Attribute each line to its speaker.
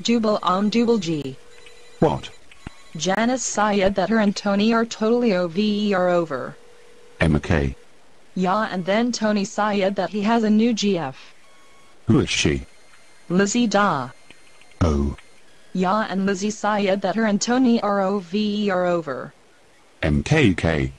Speaker 1: Jubal on Jubal G.
Speaker 2: What?
Speaker 1: Janice Syed that her and Tony are totally OVE are over.
Speaker 2: MK.
Speaker 1: Yeah and then Tony Syed that he has a new GF.
Speaker 2: Who is she?
Speaker 1: Lizzie Da.
Speaker 2: Oh.
Speaker 1: Yeah and Lizzie Syed that her and Tony are OVE are over.
Speaker 2: MKK.